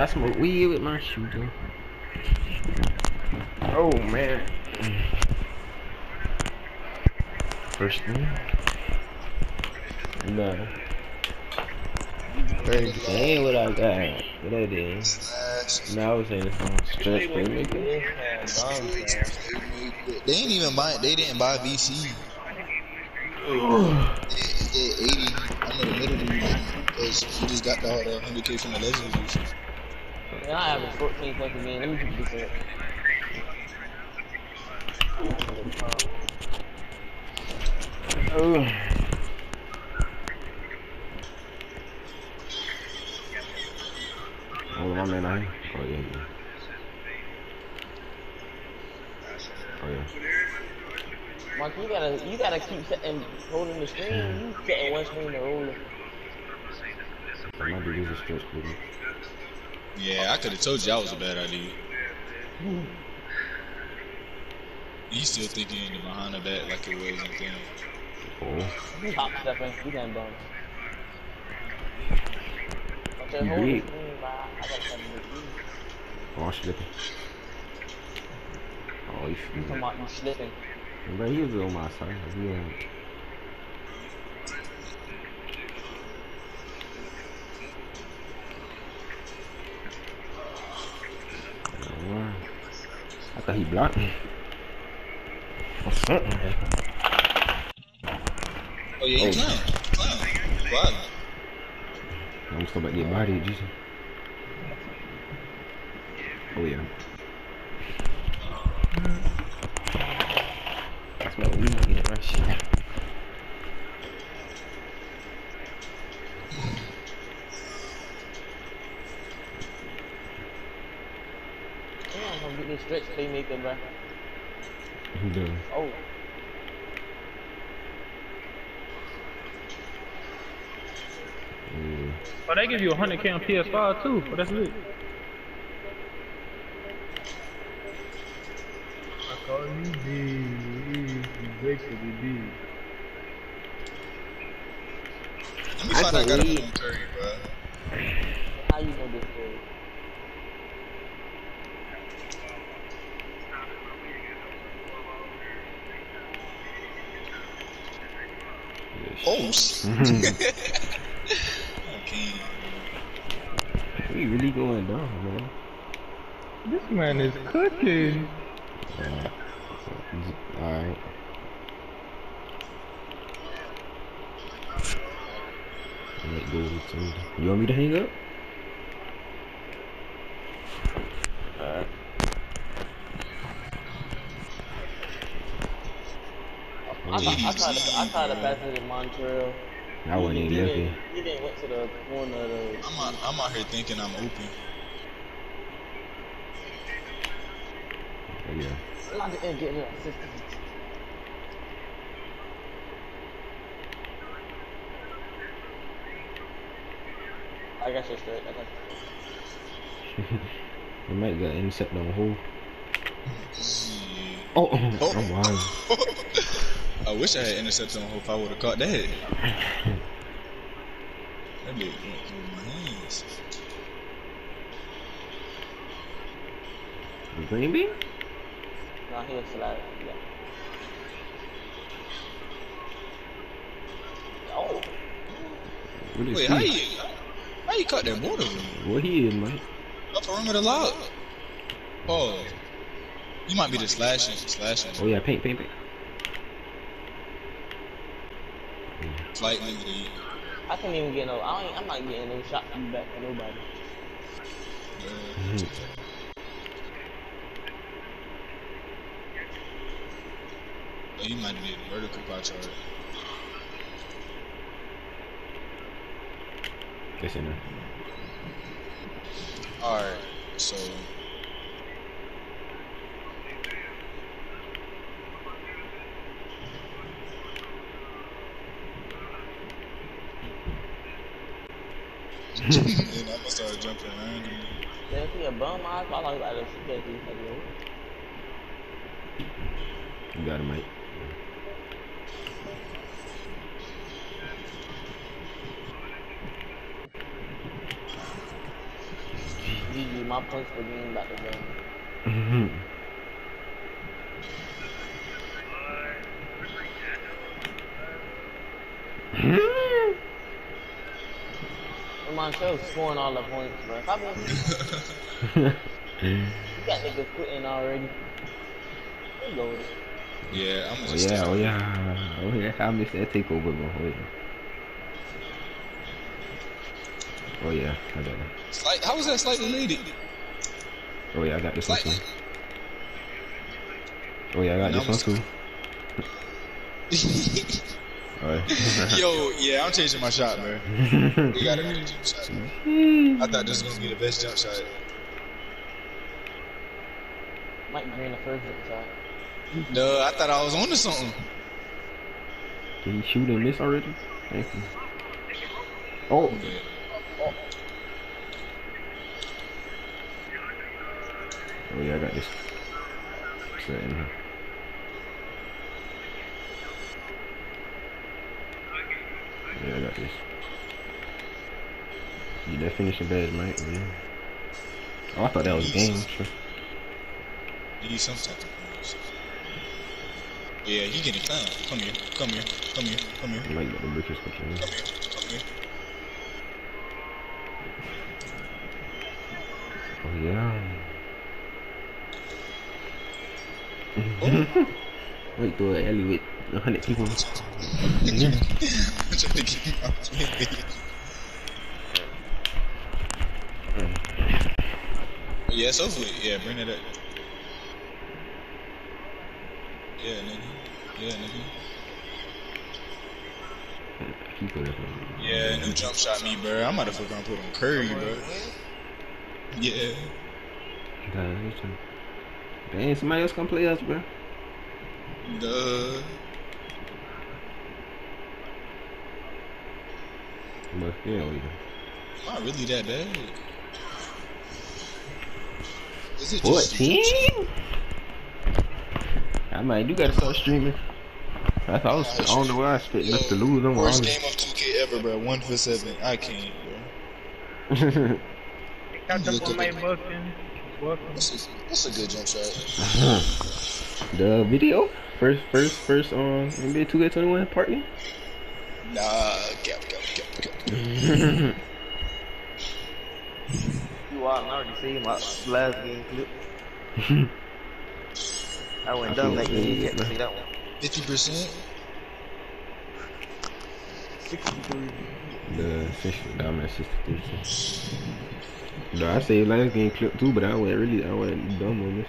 I smoke weed with my shooter. Oh man. First thing. No. First ain't what I got. What I did. No, I was saying this song. Stretch playmaker. They ain't even buy. They didn't buy VC. They, they 80. I know the middle dude because he just got the, the 100k from the Legends and I have a 14 fucking game. Let me keep this up. Oh. Oh, my man, I. Oh, yeah, yeah. Oh, yeah. Mark, you gotta, you gotta keep setting, holding the screen. You setting one screen to hold it. I might be losing stretch, baby. Yeah, I could have told you I was a bad idea. He's still thinking the behind the back like it was and thing. Oh. Top stepping. You done done. But just You hold the big. screen. I gotta set the. Oh, I'm slipping. Oh, you You slipping. about you slipping. Bro, he was on my side. He on. Yeah, he Oh. clown. Clown. Violent. I'm still about to get bodied, Jesus. Oh yeah. I smell weed in my shit. Damn, I'm gonna get this stretch playmaker, bro. Who does? Oh, Yeah. Oh, they give you 100k on PS5 too. Oh, that's lit. I call you D. You basically D. Let me I find out I got believe- him on Curry, bro. how you know this story? Oh, shit. okay. we really going down, man. This man is cooking. Alright. Let go of the team. You want me to hang up? I, I, I tried to, I tried to pass it in Montreal. I wasn't even he looking. didn't, he didn't went to the corner of the. I'm out, I'm out here thinking I'm open. Oh, yeah. I'm not getting getting an. I got your straight. I got your I might got intercept on hold. Yeah. Mm. Oh, Oh. I'm wild. I wish I had intercepted on hope I would have caught that. That bit went through my hands. The green bean? No, he was slide. Yeah. Oh, What is Wait, he? how you how you caught that border? What he is, man? Up perimeter lock. Oh, you might be the slashing, slashing. Oh yeah, paint, paint, paint. Flight nigga. I can't even get no. I ain't, I'm not getting no shot feedback from nobody. Uh, oh, you might be the vertical pie chart. Listen, there. Alright, so and I'm gonna start jumping randomly. Then see a bum I thought I like, that dude. Like, yo. You got it, mate. my points per game about to go. Mhm. Come on, show scoring all the points, bro. Stop it. You got niggas quitting already. They go with it. Yeah, I'm Oh yeah, oh yeah, oh yeah. I missed that takeover, bro. Oh yeah. Oh yeah, I got that. Slight, how was that slightly lady? Oh yeah, I got this one Slightly. too. Oh yeah, I got this one too. Oh, Alright. Yo, yeah, I'm changing my shot, bro. We gotta get a jump shot. I thought this was gonna be the best jump shot. Mike Green, the first shot. No, I thought I was on to something. Did you shoot and miss already? Thank you. Oh, Okay. oh yeah, I got this. Set in here. I got this. You that finishing badge, Mike? Yeah. Oh, I thought that was game. Sure. You need some type of. Yeah, he getting clown. Come here, come here, come here, come here, got the control. come here, come here. Oh yeah. Oh. Wait, throw an alley with a hundred people. Yeah. To get. Yeah, it's over. Yeah, bring it up. Yeah, nigga. Yeah, nigga. Keep it up. Yeah, new jump shot me, bro. I'm to fuck put on Curry, bro. Yeah. This somebody else gonna play us, bro. Duh. But yeah, we Not really that bad. Is it just fourteen. I might. You gotta start streaming. I thought I was. I don't know where I spent enough to lose them. Worst game of 2K ever, bro. One for seven. I can't, bro. Catch up on my it. buffing. Buffing. That's a, that's a good jump shot. Uh-huh. the video first, first, first on NBA 2K21 party. Nah, cap, cap, cap, cap. You are, I already see my last game clip. I went dumb that game. You can't see that one. 50%? 63. The official down at 63. No, I say last game clip too, but I went really, I went dumb on this.